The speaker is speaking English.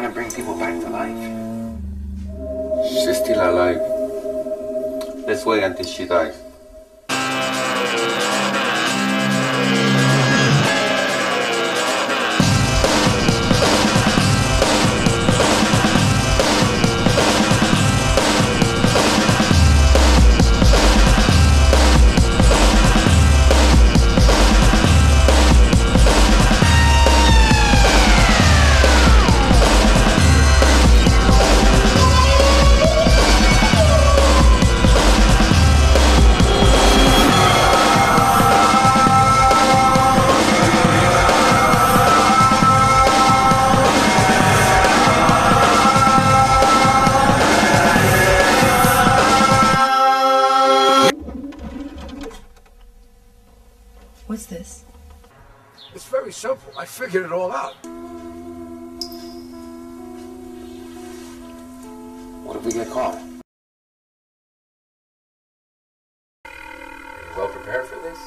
want to bring people back to life. She's still alive. Let's wait until she dies. This? It's very simple. I figured it all out. What if we get caught? Well prepared for this?